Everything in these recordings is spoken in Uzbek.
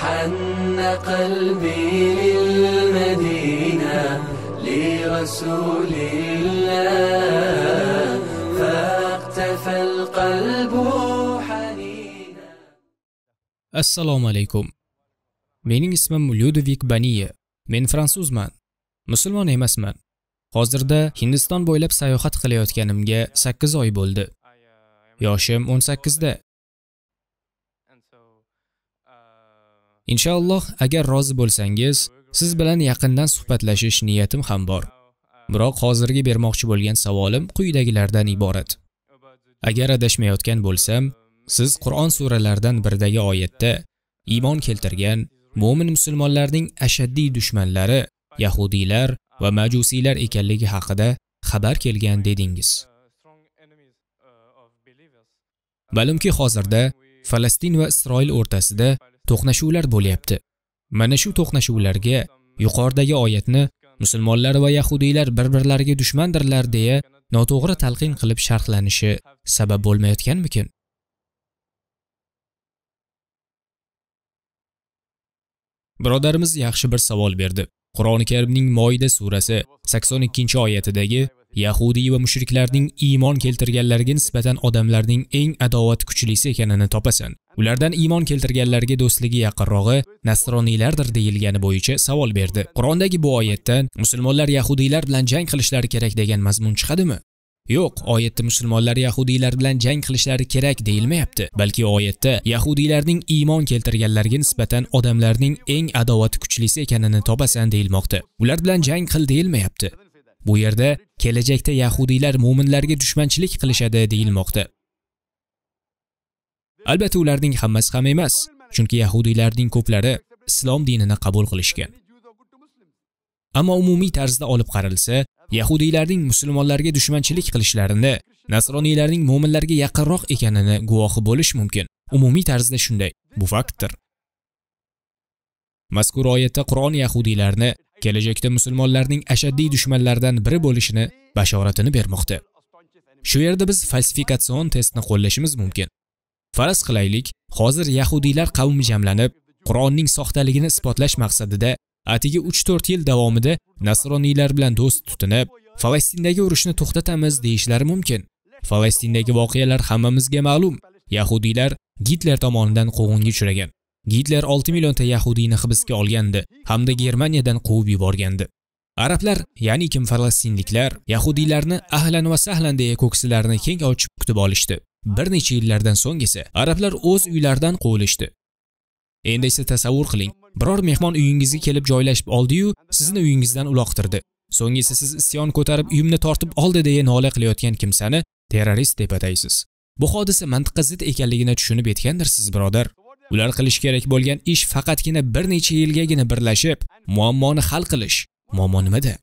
حن قلبي للمدينة لرسول الله فاقتفى القلب حنينا assalomu alaykum mening ismim lyudovik baniya men fransuzman musulmon emasman hozirda hindiston bo'ylab sayohat qilayotganimga 8 oy bo'ldi yoshim 18 da Inshaalloh agar rozi bo'lsangiz siz bilan yaqindan suhbatlashish niyatim ham bor. Biroq hozirgi bermoqchi bo'lgan savolim quyidagilardan iborat. Agar adashmayotgan bo'lsam siz qur'on suralaridan biridagi oyatda iymon keltirgan mo'min musulmonlarning ashaddiy dushmanlari yahudiylar va majusiylar ekanligi haqida xabar kelgan dedingiz. Ma'lumki hozirda falastin va isroil o'rtasida to'qnashuvlar bo'lyapti. Mana shu to'qnashuvlarga yuqoridagi oyatni musulmonlar va yahudiylar bir birlariga dushmandirlar deya noto'g'ri talqin qilib sharhlanishi sabab bo'lmayotganmikin? Birodarimiz yaxshi bir savol berdi. Qur'oni karimning moyida surasi 82 oyatidagi yahudiy va mushriklarning iymon keltirganlarga nisbatan odamlarning eng adovat kuchlisi ekanini topasan ulardan iymon keltirganlarga do'stligi yaqinrog'i nasroniylardir deyilgani bo'yicha savol berdi qur'ondagi bu oyatdan musulmonlar yahudiylar bilan jang qilishlari kerak degan mazmun chiqadimi Yo'q, oyatda musulmonlar yahudiylar bilan jang qilishlari kerak deyilmayapti, balki oyatda yahudiylarning iymon keltirganlarga nisbatan odamlarning eng adovat kuchlisi ekanini topasan deyilmoqda. Ular bilan jang qil deyilmayapti. Bu yerda kelajakda yahudiylar mu'minlarga dushmanchilik qilishadi deyilmoqda. Albatta ularning hammasi ham emas, chunki yahudiylarning ko'plari islom dinini qabul qilishgan. Ammo umumiy tarzda olib qaralsa, yahudiylarning musulmonlarga dushmanchilik qilishlarini nasroniylarning mu'minlarga yaqinroq ekanini guvohi bo'lish mumkin umumiy tarzda shunday bu faktdir mazkur oyatda qur'on yahudiylarni kelajakda musulmonlarning ashaddiy dushmanlaridan biri bo'lishini bashoratini bermoqda shu yerda biz falsifikatsion testni qo'llashimiz mumkin faraz qilaylik hozir yahudiylar qavmi jamlanib qur'onning soxtaligini isbotlash maqsadida atigi 3-4 yil davomida nasroniylar bilan do'st tutinib, Falastindagi urushni to'xtatamiz deyishlari mumkin. Falastindagi voqealar hammamizga ma'lum. Yahudiylar Gitler tomonidan quvg'inga uchragan. Gitler 6 millionta yahudiyni hibsga olgandi hamda Germaniyadan quvib yuborgandi. Arablar, ya'ni kim falastinliklar, yahudiylarni ahlan va sahlan deya ko'ksilarini keng ochib kutib olishdi. Bir necha yillardan so'ng esa arablar o'z uylaridan quvilishdi. Endi esa tasavvur qiling, biror mehmon uyingizga kelib joylashib oldi-yu, sizni uyingizdan uloqtirdi. So'ng esa siz isyon ko'tarib uyimni tortib oldi deya nola qilayotgan kimsani terrorist deb ataysiz. Bu hodisa mantiqqa zid ekanligini tushunib yetgandirsiz, birodar. Ular qilish kerak bo'lgan ish faqatgina bir necha yilgagina birlashib, muammoni hal qilish. Muammo nimada?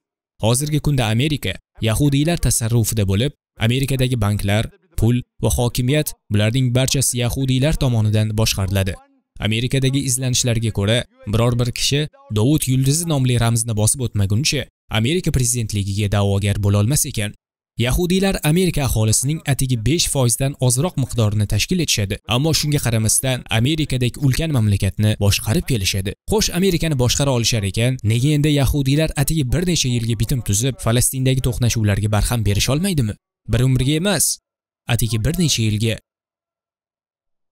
Hozirgi kunda Amerika yahudiylar tasarrufida bo'lib, Amerikadagi banklar, pul va hokimiyat bularning barchasi yahudiylar tomonidan boshqariladi. Amerikadagi izlanishlarga ko'ra, biror bir kishi Dovud yulduzi nomli ramzni bosib o'tmaguncha Amerika prezidentligiga da'vogar bo'la olmas ekan. Yahudiylar Amerika aholisining atigi 5% dan ozroq miqdorini tashkil etishadi, ammo shunga qaramasdan Amerikadagi ulkan mamlakatni boshqarib kelishadi. Xo'sh, Amerikani boshqara olishar ekan, nega endi yahudiylar atigi bir necha yilga bitim tuzib, Falastindagi to'qnashuvlarga barham berisha olmaydimi? Bir umrga emas, atigi bir necha yilga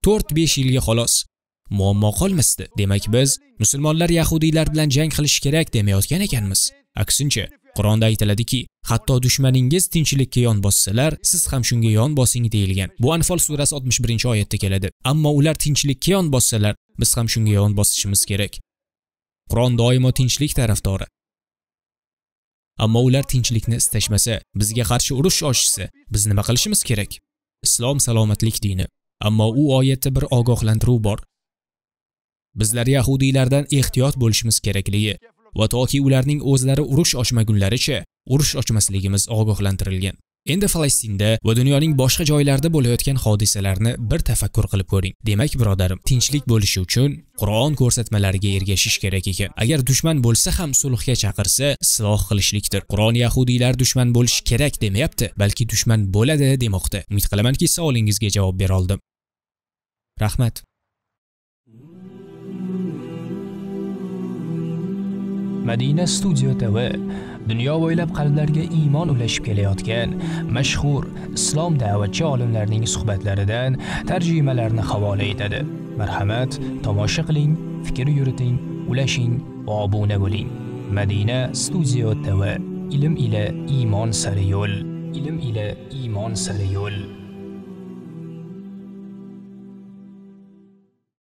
4-5 yilga xolos muammo qolmasdi. Demak biz musulmonlar yahudiylar bilan jang qilish kerak demayotgan ekanmiz. Aksincha, Qur'onda aytiladiki, hatto dushmaningiz tinchlikka yon bossalar, siz ham shunga yon bosing deyilgan. Bu Anfal surasi 61-oyatda keladi. Ammo ular tinchlikka yon bossalar, biz ham shunga yon bosishimiz kerak. Qur'on doimo tinchlik tarafdori. Ammo ular tinchlikni istashmasa, bizga qarshi urush ochsa, biz nima qilishimiz kerak? Islom salomatlik dini. Ammo u oyatda bir ogohlantiruv bor. Bizlar yahudiylardan ehtiyot bo'lishimiz kerakligi va toki ularning o'zlari urush ochmagunlaricha urush ochmasligimiz ogohlantirilgan. Endi Falastinda va dunyoning boshqa joylarida bo'layotgan hodisalarni bir tafakkur qilib ko'ring. Demak, birodarim, tinchlik bo'lishi uchun Qur'on ko'rsatmalariga ergashish kerak ekan. Agar dushman bo'lsa ham sulhga chaqirsa, isloh qilishlikdir. Qur'on yahudiylar dushman bo'lishi kerak demayapti, balki dushman bo'ladi demoqda. Umid qilamanki, savolingizga javob bera oldim. Rahmat. Madina studio tv dunyo bo'ylab qalblarga iymon ulashib kelayotgan mashhur islom da'vatchi olimlarning suhbatlaridan tarjimalarni havola etadi. Marhamat tomosha qiling fikr yuriting ulashing va obuna bo'ling. Madina studio tv ilm ila iymon sari yo'l ilm ila iymon sari yo'l.